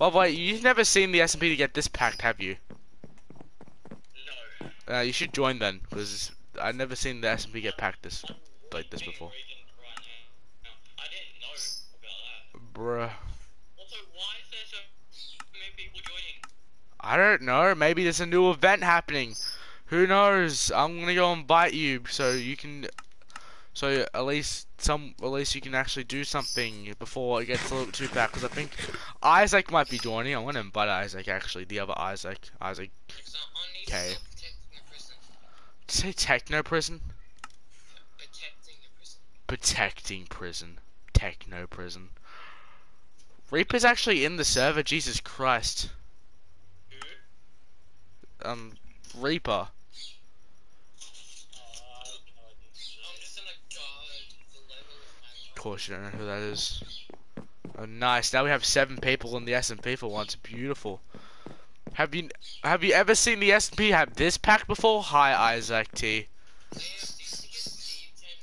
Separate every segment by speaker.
Speaker 1: By the way, you've never seen the SMP to get this packed, have you?
Speaker 2: No.
Speaker 1: Uh, you should join then, because I've never seen the SMP get packed this like this before.
Speaker 2: I didn't know about that.
Speaker 1: Bruh.
Speaker 2: Also, why is there so many people joining?
Speaker 1: I don't know. Maybe there's a new event happening. Who knows? I'm gonna go invite you so you can, so at least some, at least you can actually do something before it gets a little too bad. Because I think Isaac might be joining. I want gonna invite Isaac actually. The other Isaac, Isaac.
Speaker 3: It's not on these
Speaker 1: Okay.
Speaker 3: protecting the prison.
Speaker 1: Did say techno prison?
Speaker 3: Protecting prison.
Speaker 1: Protecting prison. Techno prison. Reaper's actually in the server. Jesus Christ. Um, Reaper. Course you don't know who that is. Oh, nice. Now we have seven people in the SMP for once. Beautiful. Have you have you ever seen the SMP have this pack before? Hi, Isaac T.
Speaker 3: Live, these tickets, Steve can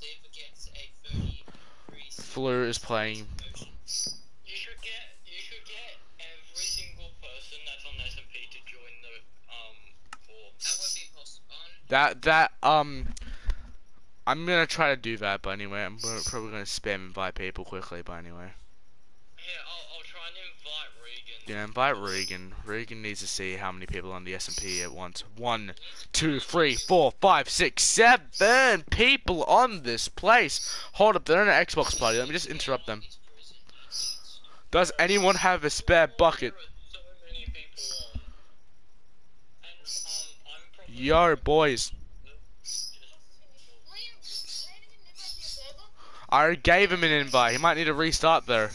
Speaker 3: live against a 30 free
Speaker 1: Flu is playing.
Speaker 2: You should get you should get every single person that's on SMP to join the um.
Speaker 3: That would be possible.
Speaker 1: That that um. I'm gonna try to do that, but anyway, I'm gonna- probably gonna spam invite people quickly. But anyway,
Speaker 2: Here, I'll I'll try and invite Regan.
Speaker 1: yeah, invite Regan. Regan needs to see how many people on the SMP at once. One, two, three, four, five, six, seven people on this place. Hold up, they're in an Xbox party. Let me just interrupt them. Does anyone have a spare bucket?
Speaker 2: There are so many people on. And um I'm probably
Speaker 1: Yo, boys. I gave him an invite. He might need to restart there.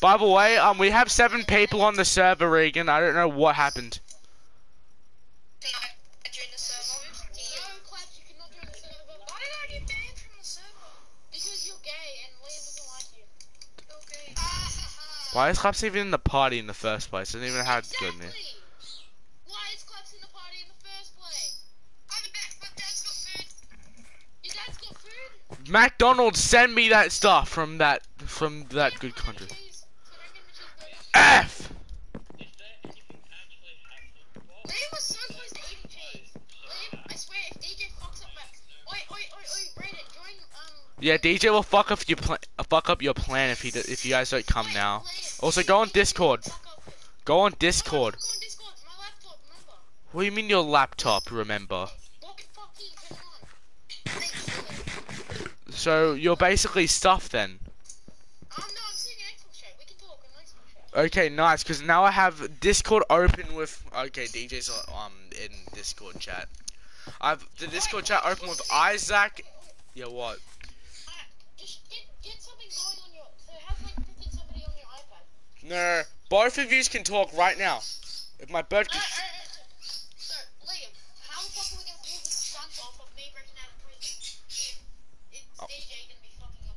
Speaker 1: By the way, um, we have seven people on the server, Regan. I don't know what happened. Why is Claps even in the party in the first place? Doesn't even know how to go in there. McDonald's, send me that stuff from that from that good country.
Speaker 4: Cheese. Can I get my cheeseburger?
Speaker 1: F. Yeah, DJ will fuck up your plan. Fuck up your plan if he if you guys don't come now. Also, go on Discord. Go on Discord.
Speaker 4: Go on Discord, my laptop, remember?
Speaker 1: What do you mean your laptop? Remember? So you're basically stuffed then.
Speaker 4: Um, no, I'm sitting in Xbox chat. We can talk on Xbox chat.
Speaker 1: Okay, nice. Because now I have Discord open with. Okay, DJ's um in Discord chat. I've the Discord chat open with Isaac. Yeah, what?
Speaker 4: Alright, get, get something going on your. So have like somebody on your iPad.
Speaker 1: No, both of yous can talk right now. If my bird can.
Speaker 4: Alright, alright, alright. So, Liam, how the fuck are we gonna pull this stunt off of me breaking out of prison if it's
Speaker 1: Oh.
Speaker 4: DJ gonna be fucking up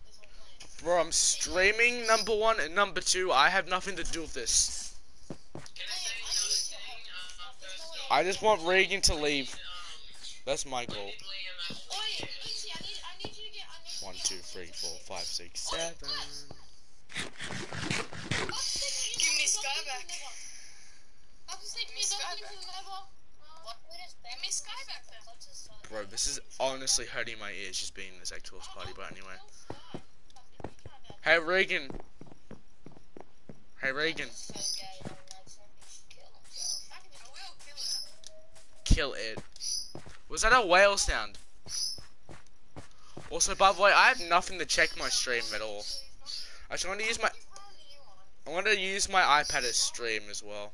Speaker 4: this?
Speaker 1: Bro, I'm streaming number one and number two. I have nothing to do with this.
Speaker 3: I say another thing? Uh, first off,
Speaker 1: I just want Regan to leave. That's my goal.
Speaker 3: when did Liam actually
Speaker 4: Oi,
Speaker 3: get-
Speaker 4: Lucy, I need, I need you to get. I need
Speaker 1: One,
Speaker 4: you to
Speaker 1: two,
Speaker 4: get
Speaker 1: three, four, five, six, seven.
Speaker 4: Give
Speaker 5: me Sky back.
Speaker 4: I'll just take me
Speaker 5: Sky
Speaker 4: a
Speaker 5: back.
Speaker 4: to the level. What?
Speaker 5: Give me Sky back then.
Speaker 1: Bro, this is honestly hurting my ears just being in this Xbox party. But anyway. Hey Regan. Hey Regan. Kill it. Was that a whale sound? Also, by the way, I have nothing to check my stream at all. I just want to use my. I want to use my iPad as stream as well.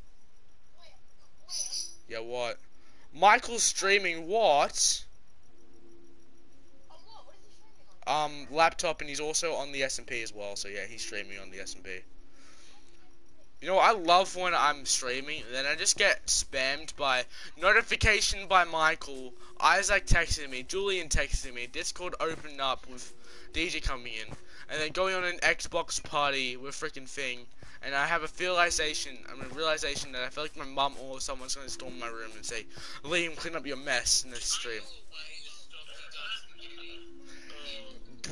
Speaker 1: Yeah, what? Michael's streaming what? Um, laptop, and he's also on the SMP as well. So yeah, he's streaming on the SMP. You know. I love when I'm streaming, then I just get spammed by notification by Michael, Isaac texting me, Julian texting me, Discord opened up with DJ coming in, and then going on an Xbox party with freaking thing, and I have a realization, I mean, realization that I feel like my mum or someone's gonna storm my room and say, Liam, clean up your mess in this stream.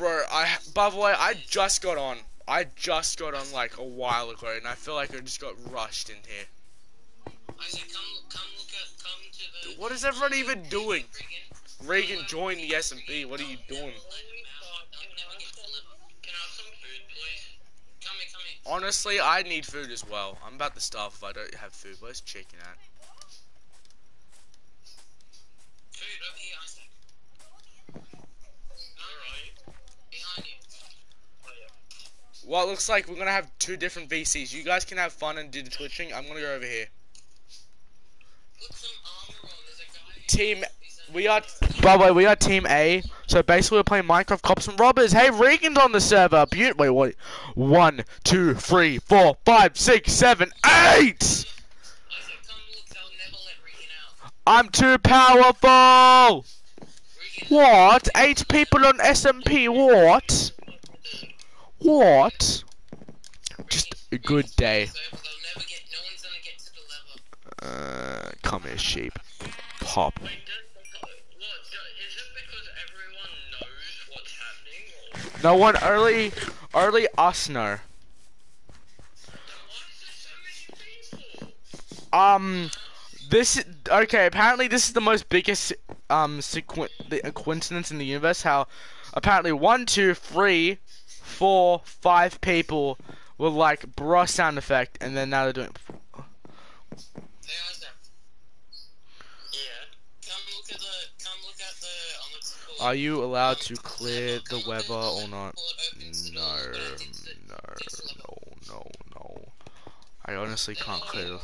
Speaker 1: Bro, I by the way, I just got on. I just got on like a while ago, and I feel like I just got rushed in here.
Speaker 3: Isaac, come, come look at, come to the.
Speaker 1: What is everyone even doing?
Speaker 3: Regan.
Speaker 1: Reagan joined the SMP. What are you doing?
Speaker 3: I'll never get to the level.
Speaker 2: Can I have some food, please?
Speaker 3: Come here, come here.
Speaker 1: Honestly, I need food as well. I'm about to starve if I don't have food. Where's chicken at?
Speaker 3: Food over here, Isaac.
Speaker 2: Where are you?
Speaker 3: Behind you.
Speaker 2: Oh, yeah.
Speaker 1: Well, it looks like we're gonna have two different VCs. You guys can have fun and do the twitching. I'm gonna go over here. Team, we are. By the way, we are Team A. So basically, we're playing Minecraft Cops and Robbers. Hey, Regan's on the server. Beaut. Wait, what? One, two, three, four, five, six, seven, eight. I'm too powerful. What? Eight people on SMP. What? What? Just a good day.
Speaker 3: So they'll never get. No one's gonna get to the level.
Speaker 1: Uh, come here, sheep. Pop.
Speaker 2: Wait, does, what, do- is it because everyone knows what's happening, or
Speaker 1: No one early, early us know.
Speaker 2: then why is there so many people?
Speaker 1: Um, this is- okay. Apparently, this is the most biggest um sequ- the coincidence in the universe. How apparently one, two, three, four, five people were like bra sound effect, and then now they're doing.
Speaker 2: Yeah.
Speaker 3: Come look at the. Come look at the.
Speaker 1: Are you allowed to clear the weather or not?
Speaker 3: before it opens the
Speaker 1: No,
Speaker 3: door back into the-
Speaker 1: no,
Speaker 3: into the level.
Speaker 1: no, no, no. I honestly can't clear. the-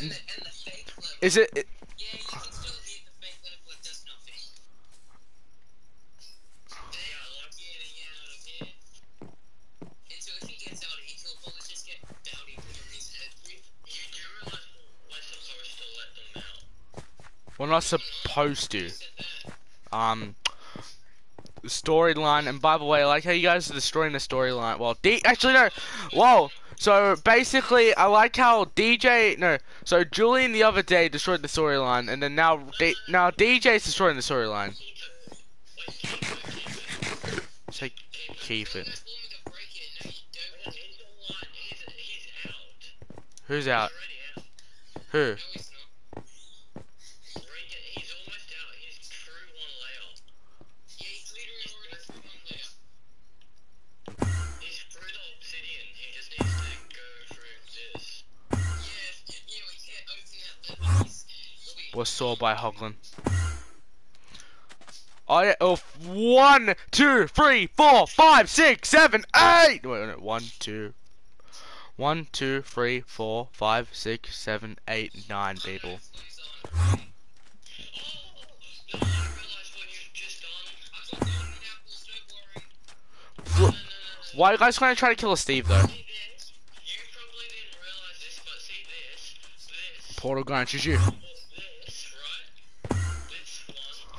Speaker 3: And the, and the fake level.
Speaker 1: Is it? it
Speaker 3: Yeah, you can still hear the fake level. It does nothing.
Speaker 2: Yeah, like,
Speaker 3: Yeah, yeah, out of here. And so if he gets out, he will probably just get bounty put on his head.
Speaker 2: you, you do realize we're supposed to let them out?
Speaker 1: We're not supposed to.
Speaker 3: Who
Speaker 1: um storyline and by the way I like how you guys are destroying the storyline. Well D actually no. Whoa. So basically I like how DJ no. So Julian the other day destroyed the storyline and then now D, now DJ's destroying the storyline. Say keep it.
Speaker 3: You guys want
Speaker 1: was saw by Hoglin Oh yeah, oh, one, two, three, four, five, six, seven, eight. Wait, wait, one, two, one, two, three, four, five, six, seven, eight, nine people.
Speaker 2: No, No, no, no, no.
Speaker 1: Why are you guys to try to kill a Steve though?
Speaker 2: This? This.
Speaker 1: Portal grants you.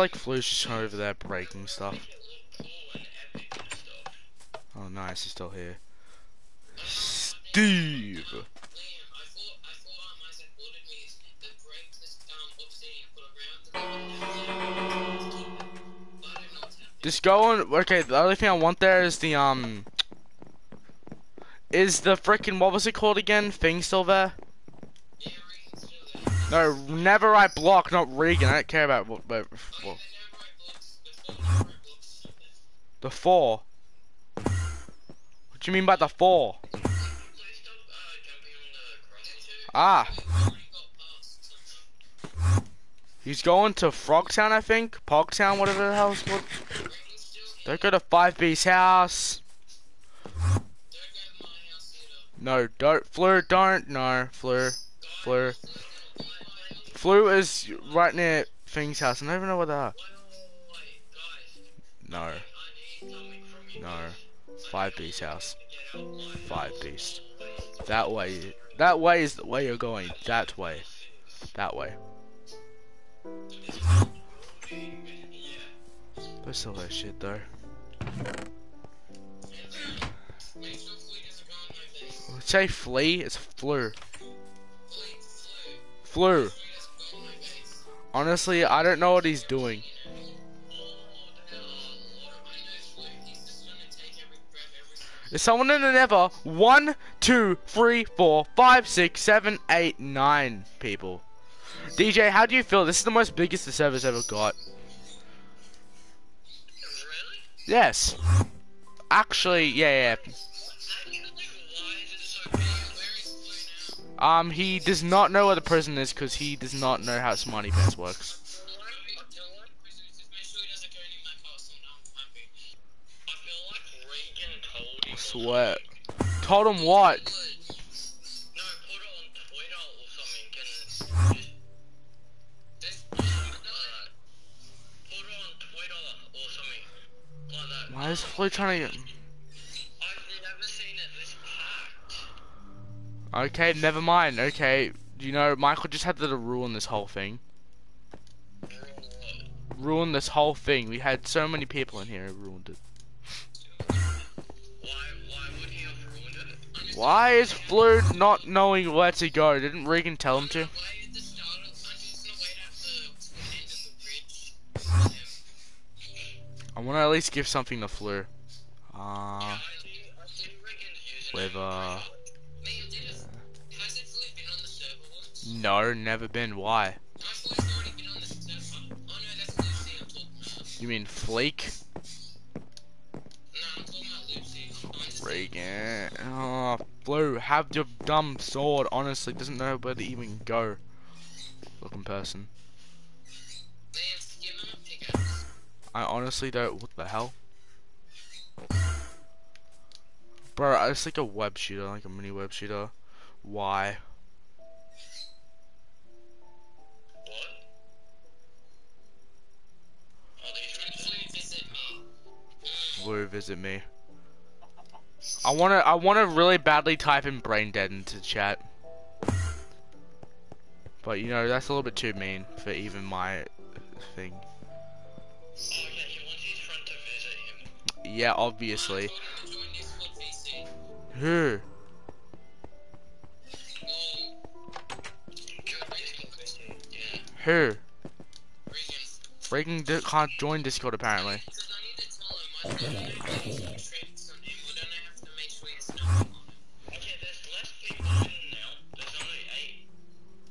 Speaker 1: like Flu's just over there breaking stuff. Oh nice, he's still here. Steve! Just go on. Okay, the only thing I want there is the um. Is the freaking what was it called again? Thing
Speaker 3: still there?
Speaker 1: No, never I block, not Regan. I don't care about what. what, what
Speaker 3: the four.
Speaker 1: What do you mean by the four? Ah, he's going to Frogtown, I think. Pogtown, whatever the hell it's called. Don't go to 5B's house. No, don't. Fleur, don't. No, Fleur. Fleur. Flu is right near things house. I don't even know what they are. No, no. Five beast house. Five beast. That way. That way is the way you're going. That way. That way. But still that shit though. Say flea, it's flu. Flu. Honestly, I don't know what he's doing.
Speaker 3: The hell, Lord, I know Flea. He's just gonna take every, grab every
Speaker 1: Is someone in the nether? One, two, three, four, five, six, seven, eight, nine people. DJ, how do you feel? This is the most biggest the server's ever got.
Speaker 2: Really?
Speaker 1: Yes. Actually, yeah,
Speaker 2: Actually,
Speaker 1: Um, he does not know where the prison is because he does not know how Smarty Pants works.
Speaker 2: Regan told him.
Speaker 1: What?
Speaker 3: Good.
Speaker 2: No, put it on Twitter or something. Can just
Speaker 3: This,
Speaker 2: like that. Put it on Twitter or something like that.
Speaker 1: Why is Flea trying to get...
Speaker 2: I've never seen it this packed.
Speaker 1: Okay, never mind. Okay, you know, Michael just had to ruin this whole thing. Ruin this whole thing. We had so many people in here who ruined it.
Speaker 2: Why?
Speaker 1: Is Flu not knowing where to go? Didn't Regan tell him to? I want to at least give something to Flu.
Speaker 2: Yeah,
Speaker 1: Uh, with,
Speaker 2: it.
Speaker 1: uh, no, never been. Why? You mean
Speaker 3: Flake?
Speaker 1: Regan. Oh, Flu, have your dumb sword. Honestly, doesn't know where to even go. Looking person. I honestly don't. What the hell? Bro, it's like a web shooter, like a mini web shooter. Why? Blue, visit me. I wanna, I wanna really badly type in brain dead into chat. But you know, that's a little bit too mean for even my thing.
Speaker 2: Oh, yeah.
Speaker 1: Yeah, obviously. Who? Who?
Speaker 3: Regan
Speaker 1: can't join Discord apparently.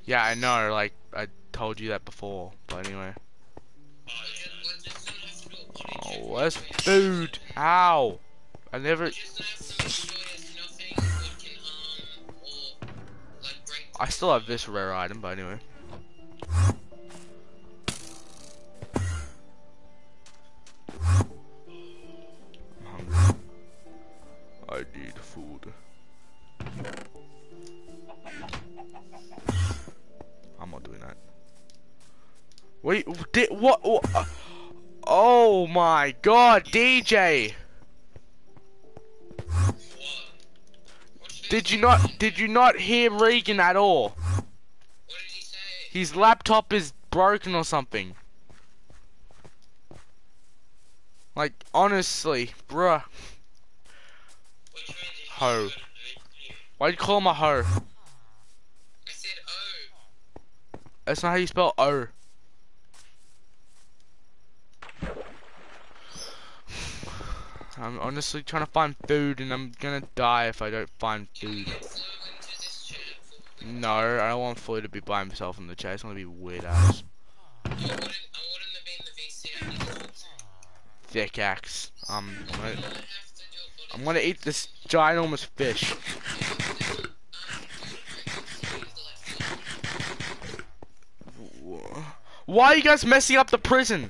Speaker 1: Yeah, I know. Like I told you that before. But anyway.
Speaker 2: Oh,
Speaker 1: where's food? Ow! I never. I still have this rare item, but anyway. What? what uh, oh my god, DJ!
Speaker 3: What?
Speaker 1: Did you not? Did you not hear Regan at all?
Speaker 3: He?
Speaker 1: His laptop is broken or something. Like, honestly, bruh. Ho.
Speaker 3: not gonna visit you.
Speaker 1: Why'd you call him a hoe?
Speaker 3: I said, oh.
Speaker 1: That's not how you spell O. I'm honestly trying to find food and I'm gonna die if I don't find food. No, I don't want Floyd to be by himself in the chat. It's gonna be weird ass. Thick axe. Um, I'm gonna,
Speaker 3: I'm gonna
Speaker 1: eat this ginormous fish. Why are you guys messing up the prison?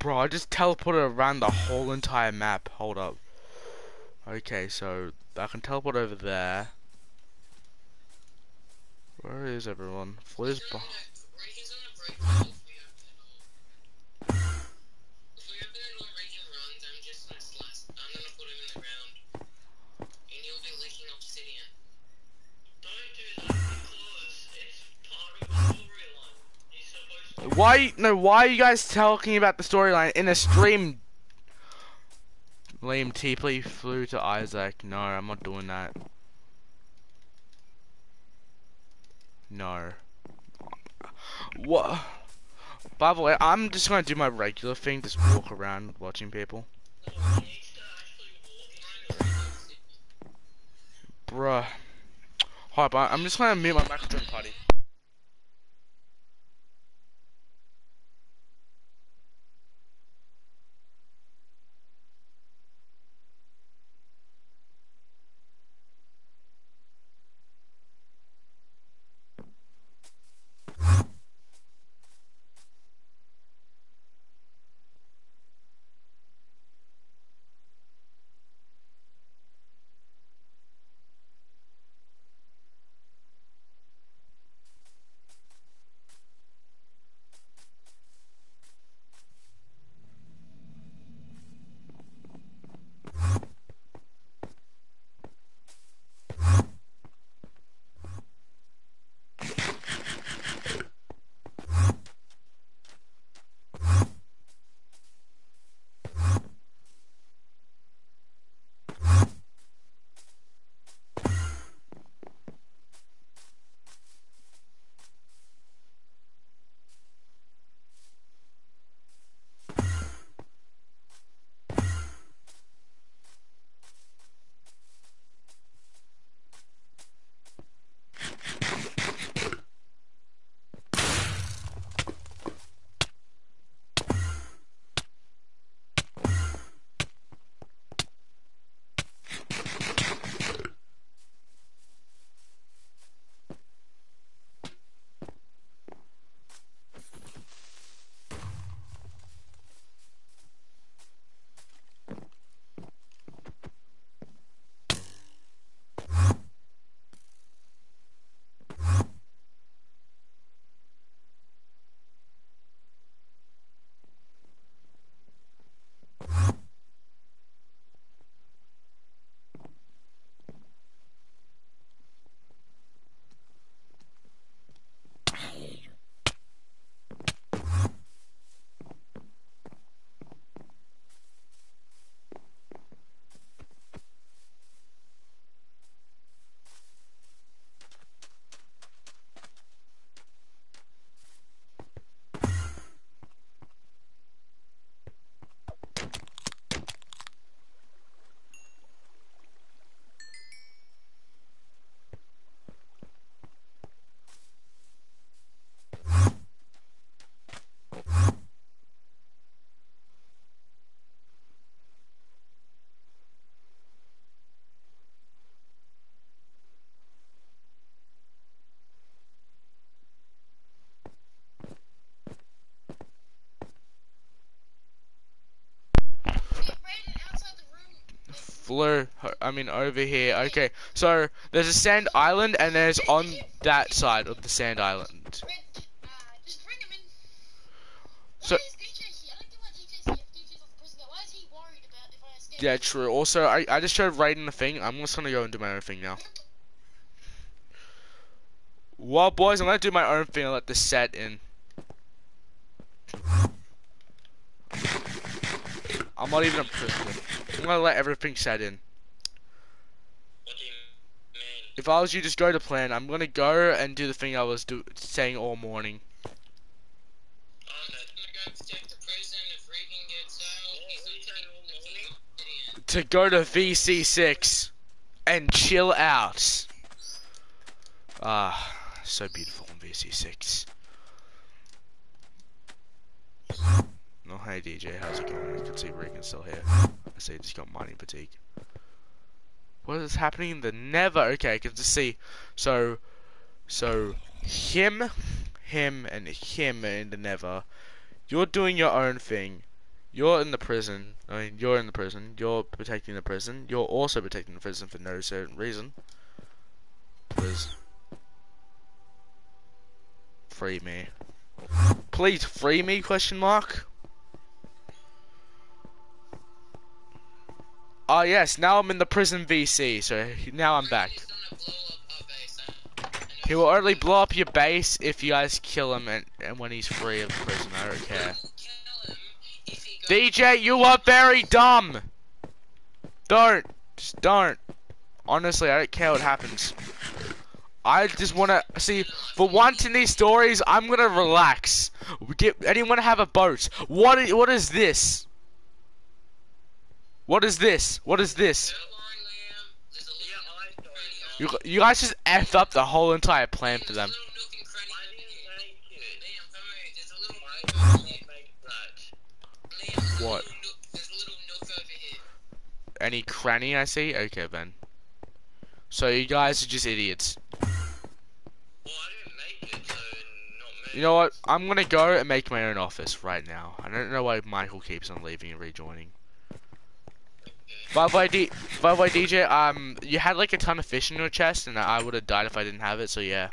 Speaker 1: Bro, I just teleported around the whole entire map. Hold up. Okay, so I can teleport over there. Where is everyone? Fliz.
Speaker 3: He's
Speaker 1: Why? No. Why are you guys talking about the storyline in a stream? Liam Teapley flew to Isaac. No, I'm not doing that. No. What? By the way, I'm just gonna do my regular thing, just walk around watching people. Bruh. Hold up, I'm just gonna mute my microphone party. Flew. I mean, over here. Okay, so there's a sand island, and there's on that side of the sand island.
Speaker 4: Uh, just bring him in.
Speaker 1: So-
Speaker 4: Why is DJ here? I don't get why DJ's here. if DJ's not supposed to go. Why is he worried about if I escape?
Speaker 1: Yeah, true. Also, I, I just showed Raiden the thing. I'm just gonna go and do my own thing now. Well, boys, I'm gonna do my own thing and let this set in. I'm not even a prisoner. I'm gonna let everything set in. If I was you, just go to plan. I'm gonna go and do the thing I was do saying all morning. To go to VC6 and chill out. Ah, so beautiful in VC6. No, Hey DJ, how's it going? Can see Regan's still here. I see just got mining fatigue. What is happening in the Nether? Okay, I can just see. So, so him, him, and him are in the Nether. You're doing your own thing. You're in the prison. I mean, you're in the prison. You're protecting the prison. You're also protecting the prison for no certain reason. Please. Free me. Please free me, question mark? Oh yes, now I'm in the prison VC, so now I'm back. He will only blow up your base if you guys kill him and, and when he's free of prison, I don't care. DJ, you are very dumb! Don't. Just don't. Honestly, I don't care what happens. I just wanna see for once in these stories, I'm gonna relax. We Get anyone want to have a boat? What what is this? What is this? What is this? You you guys just effed up the whole entire plan for them. What? Any cranny I see? Okay then. So you guys are just idiots. You know what? I'm gonna go and make my own office right now. I don't know why Michael keeps on leaving and rejoining. By the way, D- by the way, DJ, um, you had like a ton of fish in your chest, and I would have died if I didn't have it. So yeah.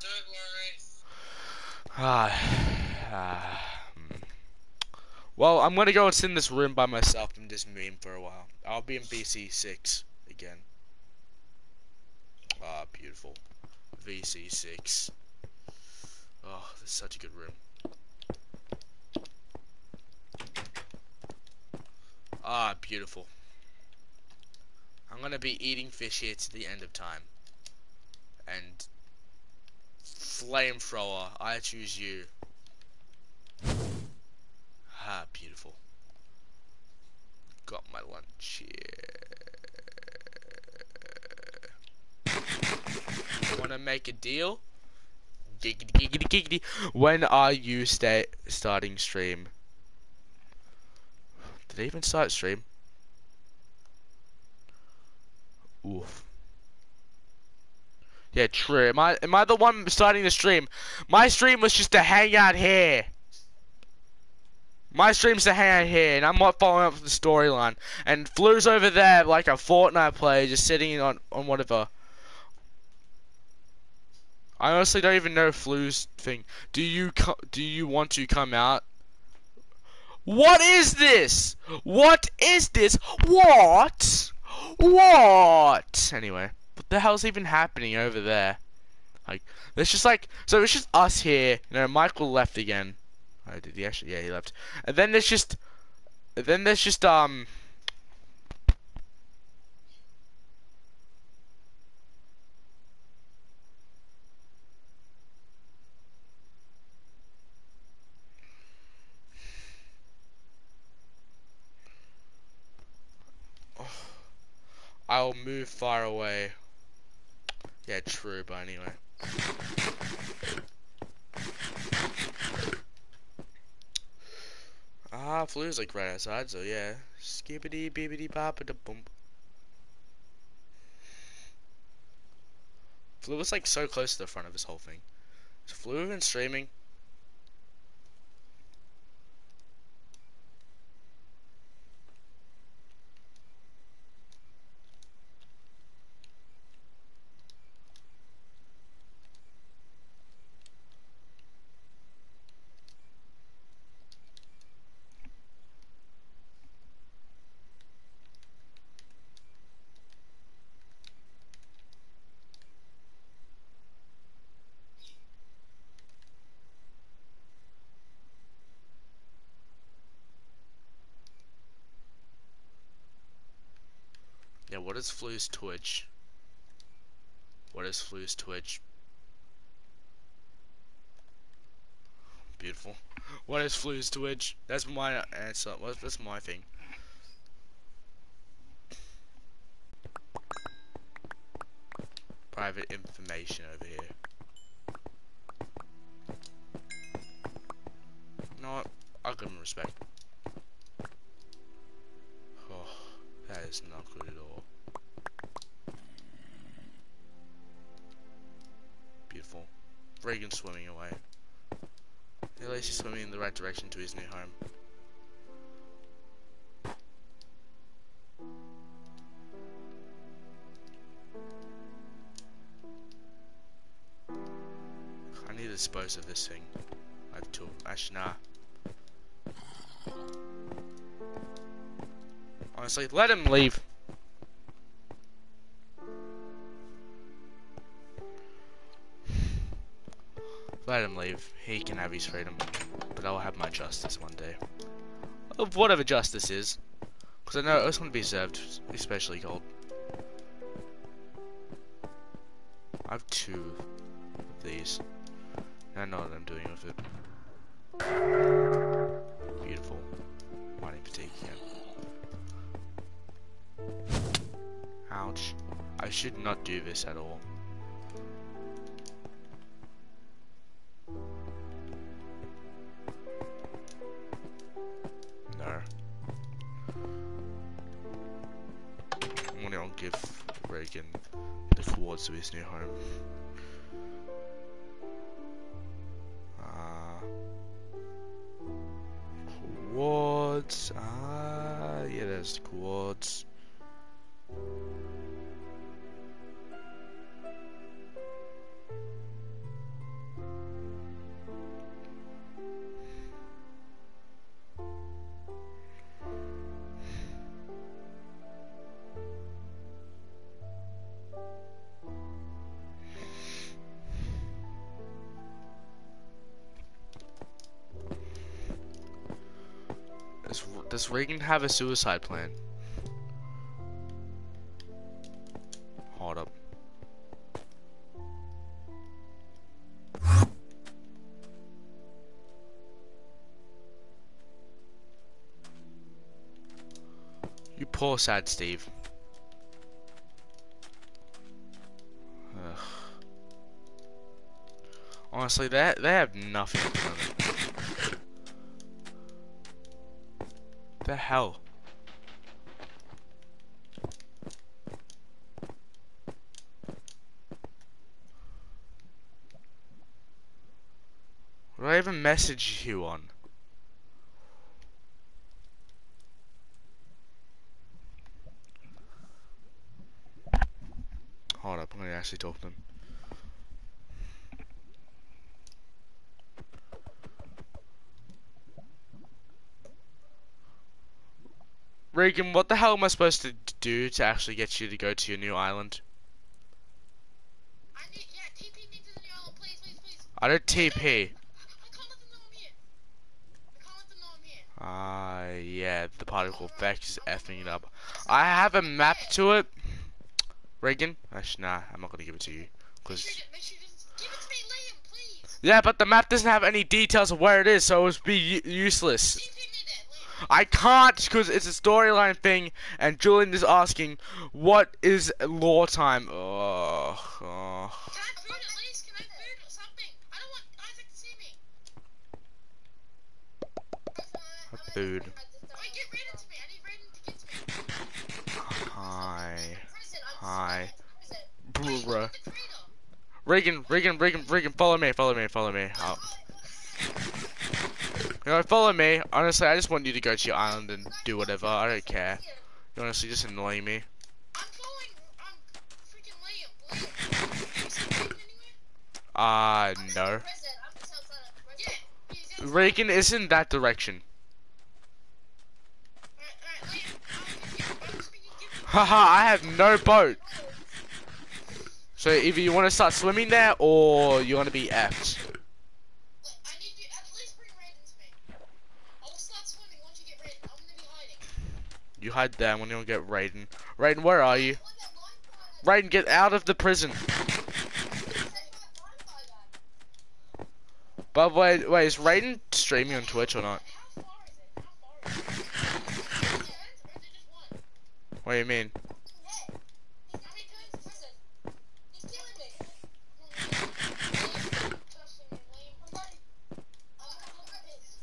Speaker 3: Don't worry.
Speaker 1: Ah, well, I'm gonna go and sit in this room by myself and just meme for a while. I'll be in VC six again. Ah, beautiful. VC six. Oh, this is such a good room. Ah, beautiful. I'm gonna be eating fish here to the end of time. And flamethrower, I choose you. Ah, beautiful. Got my lunch here. Wanna make a deal? Giggity giggity giggity. When are you sta- starting stream? Did they even start stream? Oof. Yeah, true. Am I am I the one starting the stream? My stream was just to hang out here. My stream's to hang out here, and I'm not following up with the storyline. And Flu's over there like a Fortnite player, just sitting on on whatever. I honestly don't even know Flu's thing. Do you do you want to come out? What is this? What is this? What? What? Anyway, what the hell's even happening over there? Like, it's just like, so it's just us here. You know, Michael left again. Oh, did he actually? Yeah, he left. And then there's just, then there's just um. I'll move far away. Yeah, true, but anyway. Ah, Flu's like right outside, so yeah. Skibbity bibbity boppity bump. Flu was like so close to the front of this whole thing. Is Flu even streaming? What is Flu's Twitch? What is Flu's Twitch? Beautiful. What is Flu's Twitch? That's my answer. That's my thing. Private information over here. What? I'll give him respect. Oh, that is not good at all. Reagan swimming away. At least he's swimming in the right direction to his new home. I need to dispose of this thing. I have two. Actually, nah. Honestly, let him leave. Him leave. He can have his freedom. But I'll have my justice one day. Of whatever justice is. Because I know it's going to be served, especially gold. I have two of these. I know what I'm doing with it. Beautiful. Mining fatigue, yeah. Ouch. I should not do this at all. Coords to his new home. Does Reagan have a suicide plan? Hold up. You poor sad Steve. Ugh. Honestly, they they have nothing The hell? What I even message you on? Hold up, I'm gonna actually talk to them. Regan, what the hell am I supposed to do to actually get you to go to your new island?
Speaker 4: I need, yeah, TP me to the new island, please, please, please.
Speaker 1: I don't TP.
Speaker 4: I, I can't let them know I'm here. I can't let them know I'm here.
Speaker 1: Ah, yeah, the particle effect is effing it up. I have a map to it. Reagan? Actually, nah, I'm not gonna give it to you.
Speaker 4: Make
Speaker 1: Cause
Speaker 4: sure, you- make sure you just give it to me, Liam, please.
Speaker 1: yeah, but the map doesn't have any details of where it is, so it would be useless.
Speaker 4: TP me then, Liam.
Speaker 1: I can't because it's a storyline thing, and Julian is asking, "What is lore time?" Oh, oh.
Speaker 4: Can I food at least? Can I food or something? I don't want Isaac to see me.
Speaker 1: food.
Speaker 4: Wait, get Raiden to me. I need Raiden to get to me.
Speaker 1: Hi, hi,
Speaker 4: stuck in prison. Wait,
Speaker 1: bruh. Reagan, Reagan, Reagan, Reagan, follow me, follow me, follow me. Oh. You know, follow me. Honestly, I just want you to go to your island and do whatever. I don't care. You honestly just annoy me.
Speaker 4: I'm following. I'm freaking Liam. Liam. You see Raiden anywhere?
Speaker 1: Uh, no.
Speaker 4: Yeah.
Speaker 1: Reagan is in that direction.
Speaker 4: Alright, alright, Liam. Give- I'm just making give-
Speaker 1: Haha, I have no boat. So either you want to start swimming there or you want to be effed.
Speaker 4: I need you at least bring Raiden to me. I will start swimming once you get Raiden. I'm gonna be hiding.
Speaker 1: You hide there when you get Raiden. Raiden, where are you? Raiden, get out of the prison. But wait, wait, is Raiden streaming on Twitch or not?
Speaker 4: What do you it? How far is it? Is it end, or is it just one?
Speaker 1: What do you mean?
Speaker 4: Yeah. He's, I mean, going to prison. He's killing me. Trusting me, Liam. I'm gonna look at this.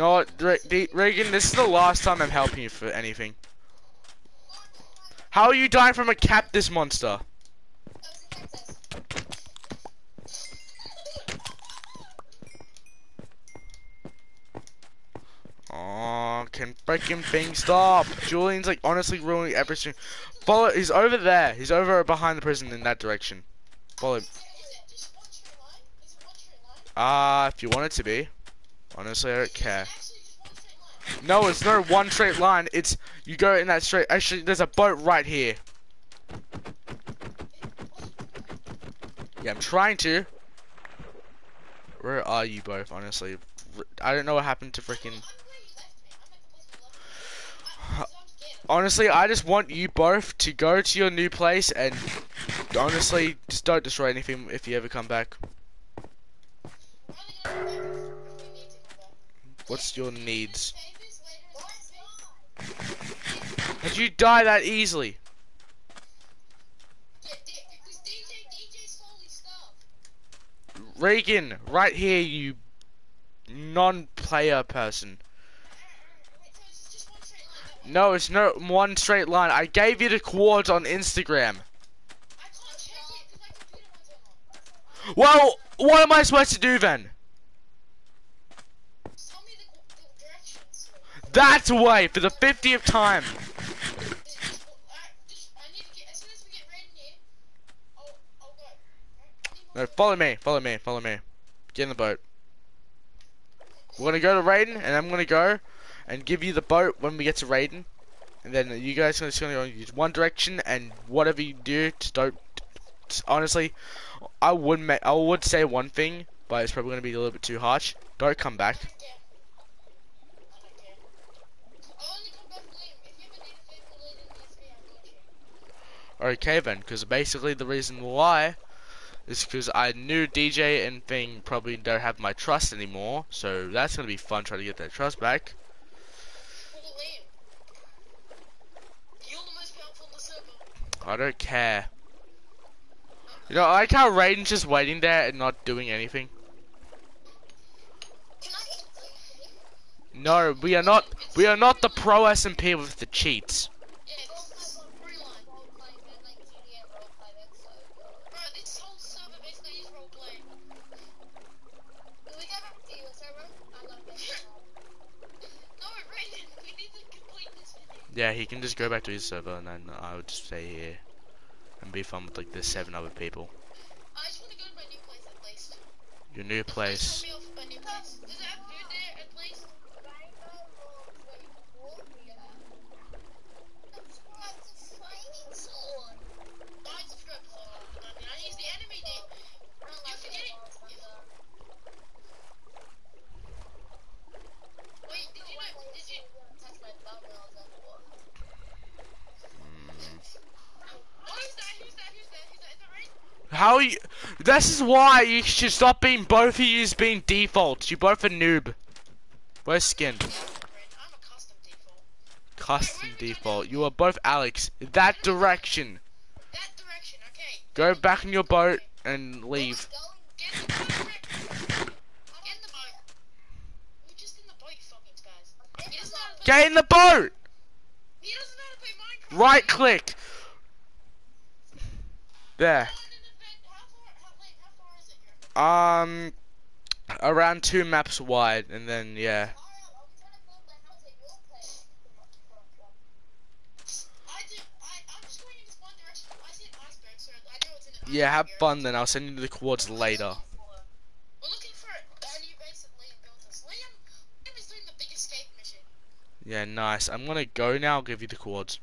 Speaker 1: No, Reagan, this is the last time I'm helping you for anything. How are you dying from a cactus monster? Oh, can freaking thing stop? Julian's like honestly ruining everything. Follow, he's over there. He's over behind the prison in that direction. Follow? Ah, if you want it to be. Honestly, I don't care. No, it's not one straight line. It's you go in that straight. Actually, there's a boat right here. Yeah, I'm trying to. Where are you both? Honestly, I don't know what happened to freaking. Honestly, I just want you both to go to your new place and honestly, just don't destroy anything if you ever come back. What's your needs? Did you die that easily? Regan, right here, you non-player person. No, it's not one straight line. I gave you the coords on Instagram. Well, what am I supposed to do then?
Speaker 4: Just tell me the, the directions.
Speaker 1: That's away for the 50th time.
Speaker 4: Just, just, alright, just, I need to get, as soon as we get ready here, I'll, I'll go. Alright, I need more
Speaker 1: No, follow me, follow me, follow me. Get in the boat. We're gonna go to Raiden, and I'm gonna go and give you the boat when we get to Raiden. And then you guys are just gonna go use one direction, and whatever you do, just don't. just honestly, I would ma- I would say one thing, but it's probably gonna be a little bit too harsh. Don't come back.
Speaker 4: I don't care. I don't care. I'll only come back later. If you ever need a favor later in the day, I'll go to you.
Speaker 1: Okay then, because basically the reason why is because I knew DJ and Thing probably don't have my trust anymore, so that's gonna be fun trying to get that trust back. I don't care. You know, I like how Raiden's just waiting there and not doing anything. No, we are not. We are not the pro SMP with the cheats.
Speaker 4: Yeah, this is free line. Bro, this whole server basically is role playing. No, Brandon, we need to complete this video.
Speaker 1: Yeah, he can just go back to his server, and then I would just stay here and be fun with like the seven other people.
Speaker 4: I just want to go to my new place at least.
Speaker 1: Your new place.
Speaker 4: Show me off my new place. Does it have food there at least? Why is the script so long? I mean, I use the enemy name. You forget it. Wait, did you know? Did you? Oh, who's that? Who's that? Who's that? Who's that? Is that right?
Speaker 1: How are you? This is why you should stop being both of you being defaults. You both a noob. Where's skin?
Speaker 4: Yeah, Brandon. I'm a custom default.
Speaker 1: Custom default. You are both Alex. That direction.
Speaker 4: That direction, okay.
Speaker 1: Go back in your boat and leave.
Speaker 4: Get in the boat, Rick. Get in the boat. We're just in the boat, you fucking spaz. He doesn't know how to play,
Speaker 1: Get in the boat.
Speaker 4: he doesn't know how to play Minecraft.
Speaker 1: Right click. There.
Speaker 4: How far, how, wait, how far is it?
Speaker 1: Um, around two maps wide, and then yeah. Yeah, have fun then. I'll send you the coords later. Yeah, nice. I'm gonna go now. I'll give you the coords.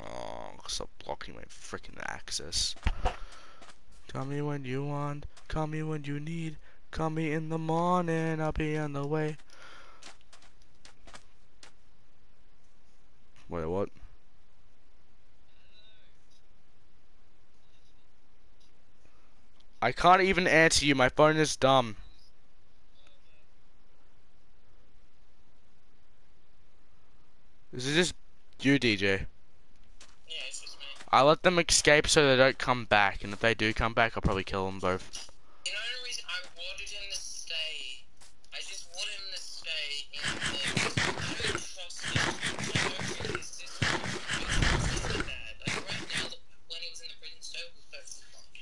Speaker 1: Oh, stop blocking my freaking access. Call me when you want. Call me when you need. Call me in the morning. I'll be on the way. Wait, what? I can't even answer you. My phone is dumb. This is just you, DJ? I let them escape so they don't come back, and if they do come back, I'll probably kill them both.
Speaker 3: The only reason I wanted him to stay, I just want him to stay in the. I don't trust him. I don't think his system. I trust him that. Like right now, when he was in the prison cell, he was so fucked.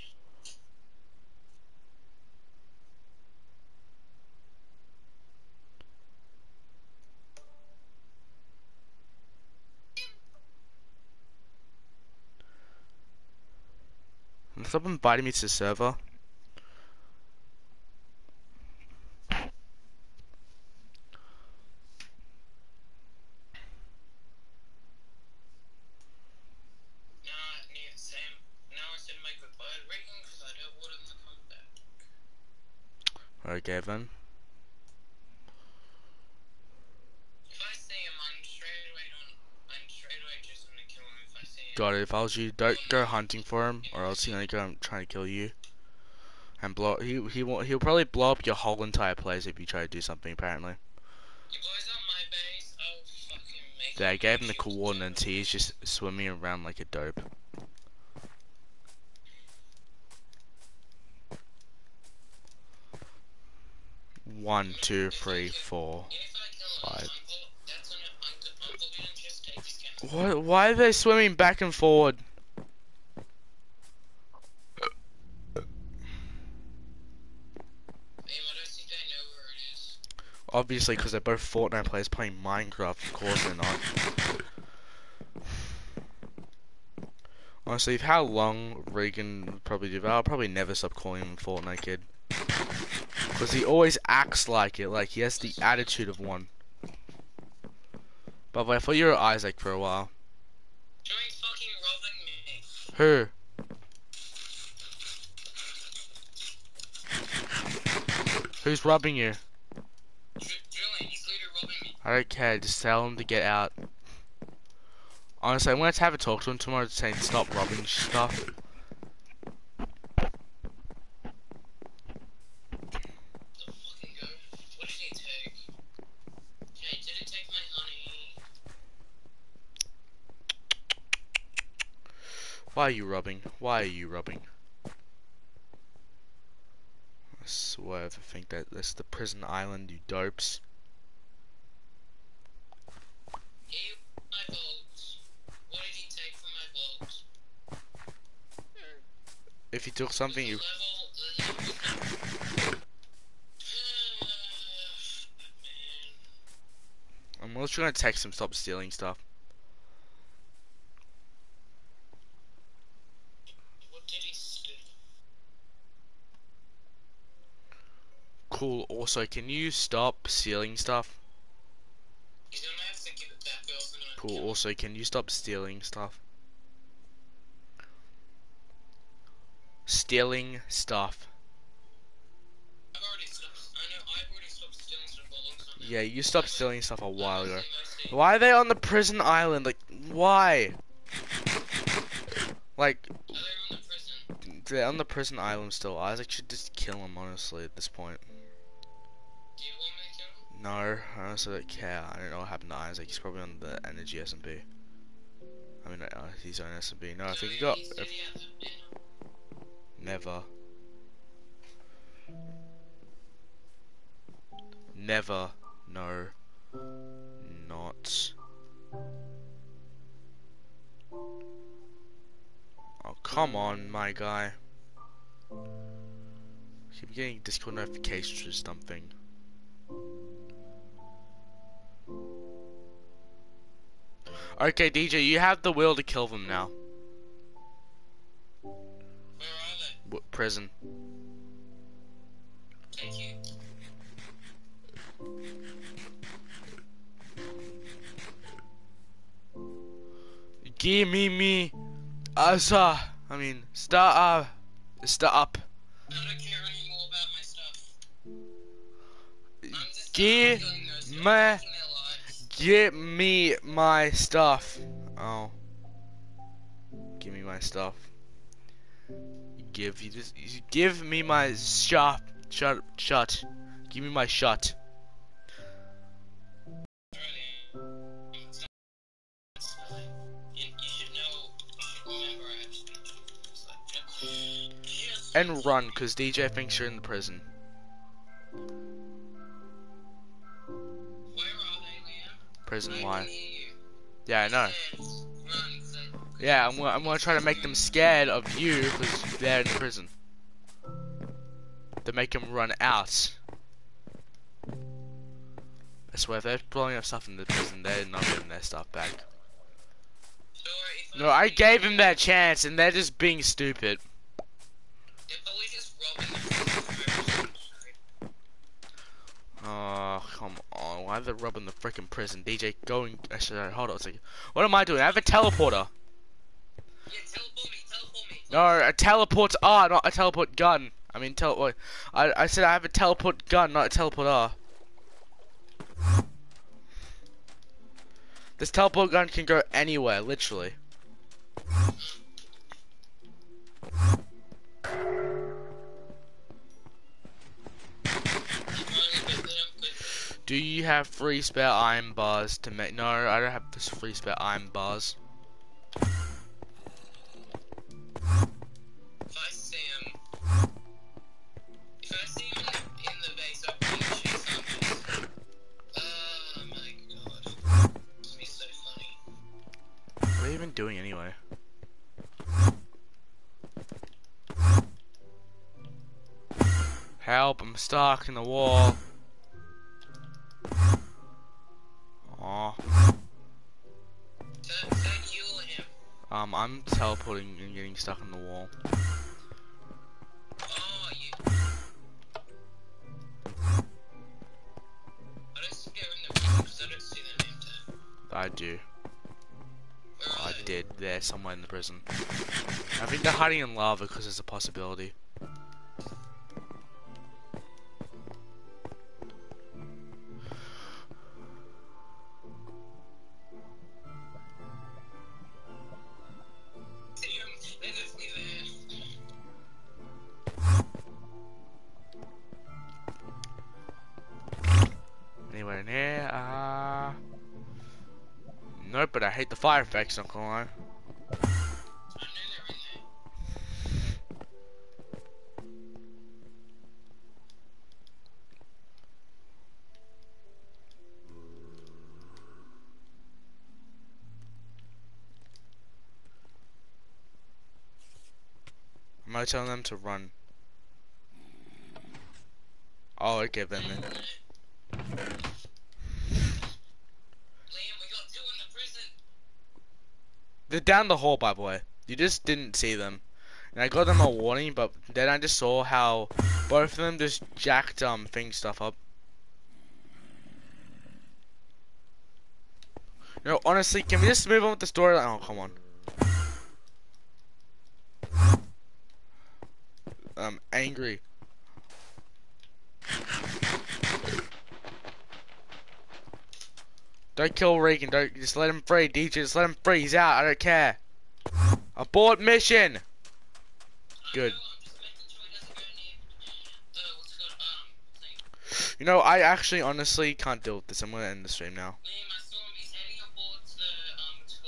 Speaker 1: Stop inviting me to the server.
Speaker 3: Nah, yeah, Sam. Now I said make goodbye to Regan because I don't want him to come back.
Speaker 1: Okay then.
Speaker 3: If I see him, I'm straight away on. I'm straight away just gonna kill him if I see him.
Speaker 1: Got it. If I was you, don't go hunting for him, or else he's gonna go trying to kill you. And blow. He he won't. He'll probably blow up your whole entire place if you try to do something. Apparently.
Speaker 3: He blows up my base. I'll fucking make.
Speaker 1: Yeah, gave him the coordinates. He's just swimming around like a dope. One, two, three, four.
Speaker 3: If I kill him,
Speaker 1: Five. What? Why are they swimming back and forward? Obviously, because they're both Fortnite players playing Minecraft. Of course they're not. Honestly, how long Regan probably that, I'll probably never stop calling him Fortnite Kid. Because he always acts like it, like he has the attitude of one. By the way, I thought you were Isaac for a while.
Speaker 3: Joey's fucking robbing me.
Speaker 1: Who? Who's robbing you?
Speaker 3: Julian, he's literally robbing me.
Speaker 1: I don't care, just tell him to get out. Honestly, I'm gonna have to have a talk to him tomorrow saying stop robbing stuff.
Speaker 3: The fucking go. What did he take? Hey, did it take my honey?
Speaker 1: Why are you rubbing? Why are you rubbing? I swear if I think that that's the prison island, you dopes.
Speaker 3: He my bolts. What did he take from my bolts?
Speaker 1: If you took something, you
Speaker 3: Level, level. Man.
Speaker 1: I'm also gonna text him stop stealing stuff.
Speaker 3: What did he steal?
Speaker 1: Cool. Also, can you stop stealing stuff? Cool. Also, can you stop stealing stuff? Stealing stuff. Yeah, you stopped stealing stuff a while ago. Why are they on the prison island? Like, why? Like,
Speaker 3: they're on the prison.
Speaker 1: they're on the prison island still. Isaac should just kill him, honestly, at this point. No, I honestly don't care. I don't know what happened to Isaac. He's probably on the energy SMP. I mean, uh, his own SMP. No, I think he got.
Speaker 3: Been.
Speaker 1: Never. Never. No. Not. Oh, come on, my guy. Keep getting Discord notifications or something. Okay, DJ, you have the will to kill them now.
Speaker 3: Where are they?
Speaker 1: W- prison.
Speaker 3: Thank you.
Speaker 1: Give me me, asa. I mean, stop, uh, stop.
Speaker 3: I don't care anymore about my stuff.
Speaker 1: Give
Speaker 3: killing
Speaker 1: Give me my stuff. Oh. Give me my stuff. Give you just Give me my shop. Shut. Shut. Give me my
Speaker 3: shut.
Speaker 1: And run, cause DJ thinks you're in the prison. Prison why? Yeah, I know.
Speaker 3: Said, Run, 'cause I-
Speaker 1: Yeah, I'm, gonna- I'm gonna try to make them scared of you because they're in prison. To make them run out. I swear, if they're blowing up stuff in the prison, they're not getting their stuff back. No, I gave them that chance, and they're just being stupid.
Speaker 3: They're probably just robbing the
Speaker 1: Oh, on. Why are they robbing the freaking prison? DJ, going. Actually, hold on a second. What am I doing? I have a teleporter.
Speaker 3: Yeah, teleport me, teleport me.
Speaker 1: No, a teleport R, not a teleport gun. I mean, teleport. I, I said I have a teleport gun, not a teleport R. This teleport gun can go anywhere, literally. Do you have free spare iron bars to make? No, I don't have this free spare iron bars.
Speaker 3: If I see him, if I see him in, in the base, I'll probably shoot something. Oh my god. This be so funny.
Speaker 1: What are you even doing anyway? Help, I'm stuck in the wall. Aw.
Speaker 3: Turn, turn you or him.
Speaker 1: Um, I'm teleporting and getting stuck in the wall.
Speaker 3: Oh, you. I don't see they're in the room because I don't see their name tag.
Speaker 1: I do. I did. They're somewhere in the prison. I think they're hiding in lava because there's a possibility. Hate the fire effects, not gonna.
Speaker 3: I know they're in there.
Speaker 1: I'm gonna tell them to run. Oh, okay, then. then.
Speaker 3: Liam, we got two in the prison.
Speaker 1: They're down the hall, by the way. You just didn't see them. And I got them a warning, but then I just saw how both of them just jacked um thing stuff up. No, honestly, can we just move on with the story? Oh, come on. I'm angry. Don't kill Regan. Don't just let him free. DJ, just let him free. He's out. I don't care. Abort mission. Good.
Speaker 3: I know, I'm just making sure he doesn't go near the what's it called thing.
Speaker 1: You know, I actually honestly can't deal with this. I'm gonna end the stream now.
Speaker 3: Liam, I saw him. He's heading up towards the um what's it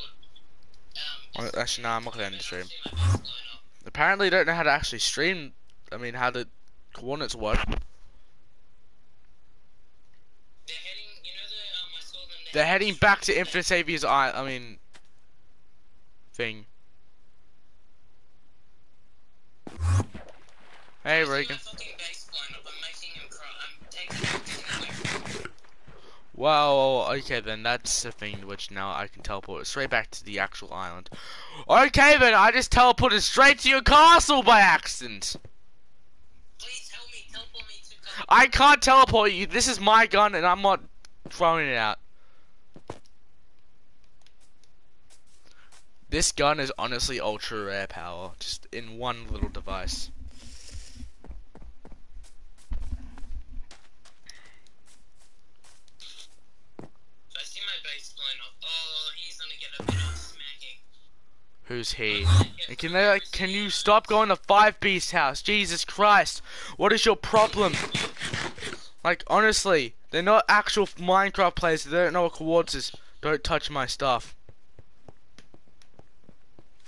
Speaker 3: called.
Speaker 1: Oh, Actually, no, I'm not gonna end the stream.
Speaker 3: see my base blown up.
Speaker 1: Apparently, don't know how to actually stream. I mean, how the coordinates work.
Speaker 3: They're heading. You know the um I saw them.
Speaker 1: They're heading back to Infinite Savior's Eye. I mean, thing. Hey, Regan.
Speaker 3: my fucking base blown up. I'm making him cry. I'm taking him taking away from him.
Speaker 1: Well, okay then, that's the thing which now I can teleport straight back to the actual island. Okay then, I just teleported straight to your castle by accident.
Speaker 3: Please help me. Teleport me to.
Speaker 1: I can't teleport you. This is my gun and I'm not throwing it out. This gun is honestly ultra rare power, just in one little device.
Speaker 3: I see my base blown up. Oh, he's gonna get a bit of smacking.
Speaker 1: Who's he?
Speaker 3: I'm gonna get
Speaker 1: And can they like, can you stop going to Five Beast House? Jesus Christ, what is your problem? Like honestly, they're not actual Minecraft players. They don't know what coordinates is. Don't touch my stuff.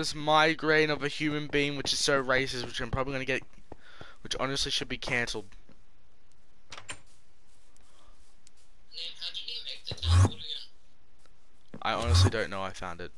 Speaker 1: this migraine of a human being, which is so racist, which I'm probably gonna get, which honestly should be cancelled.
Speaker 3: Then how did he make the teleport again?
Speaker 1: I honestly don't know. I found it.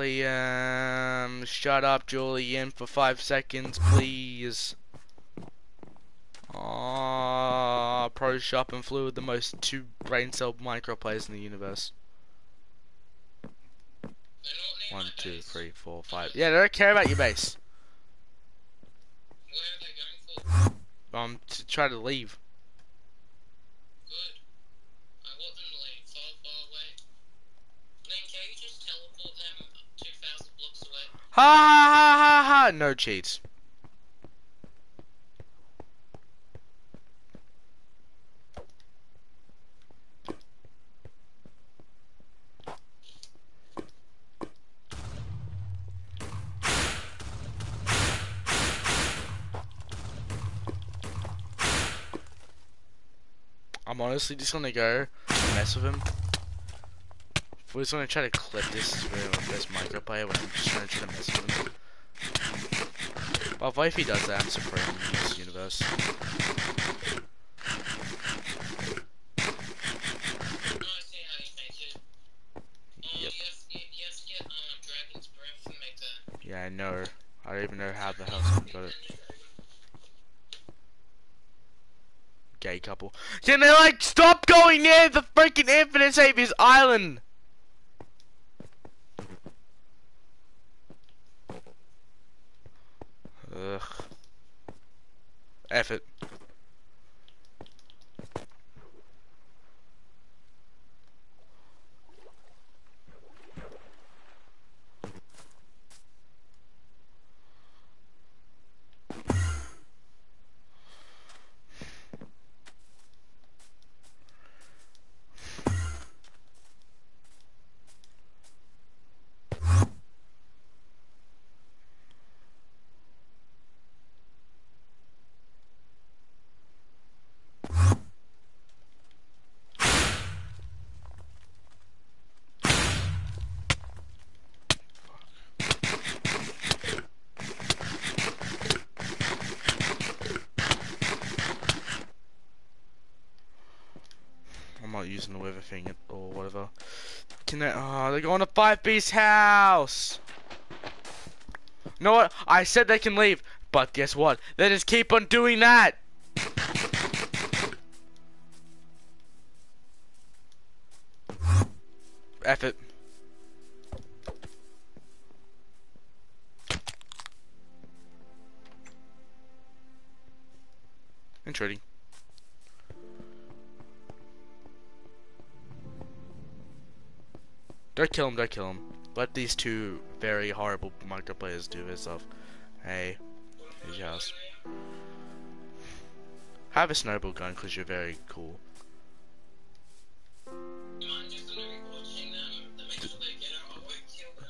Speaker 1: Out, Liam. Shut up, Julian, for five seconds, please. Ah, Pro Shop and Fluid, the most two brain cell micro players in the universe.
Speaker 3: They're not near
Speaker 1: One, two, three, four, five. Yeah, they don't care about your base.
Speaker 3: Where are they going for?
Speaker 1: Um, to try to leave.
Speaker 3: Good. I want them to leave far, far away. Then can you just teleport them 2,000 blocks away?
Speaker 1: Ha ha ha ha ha! No cheats. I'm honestly just gonna go mess with him. We're just gonna try to clip this is really my best micro player when I'm just gonna try to mess with him. But what if he does that, I'm supreme in this universe.
Speaker 3: I to.
Speaker 1: Yeah, I know. I don't even know how the hell someone got it. Gay couple. Can they like stop going near the freaking Infinite Saviors Island? Ugh. F it. I'm not using the weather thing or whatever. Can they? Oh, they're going to Five Beast house. You know what? I said they can leave, but guess what? They just keep on doing that. F it. Intruding. Don't kill him, don't kill him. Let these two very horrible micro players do their stuff. Hey, here's your house. Have a snowball gun because you're very cool.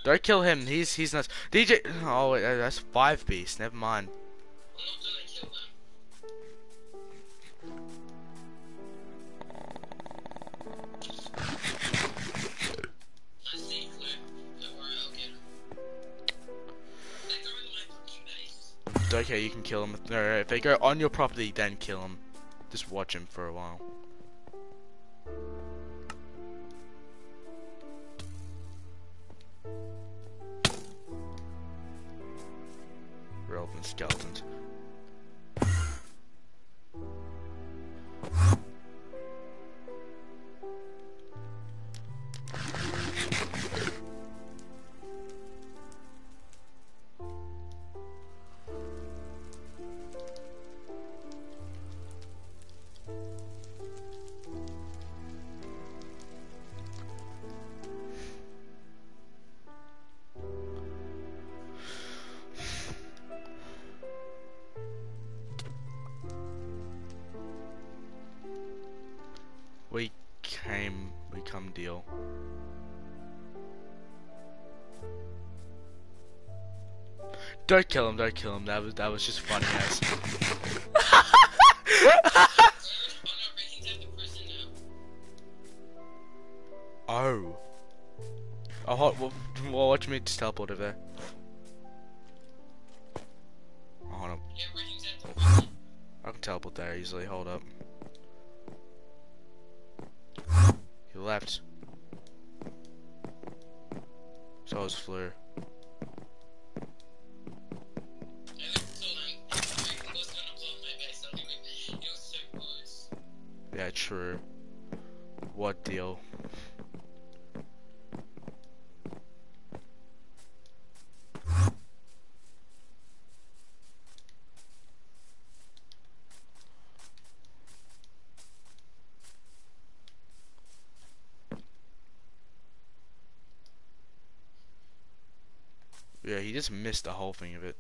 Speaker 1: Don't kill him, he's he's nuts. DJ, oh wait, that's five beasts, never mind. Okay, you can kill them. No, if they go on your property, then kill them. Just watch them for a while. Relevant skeletons. Don't kill him, don't kill him. That was that was just funny as.
Speaker 3: Oh no, Ricky's at the prison now.
Speaker 1: oh. Oh, hot, well, well, watch me just teleport over there. Oh, hold on.
Speaker 3: Yeah, Ricky's at the prison.
Speaker 1: I can teleport there easily. Hold up. Yeah, he just missed the whole thing of it.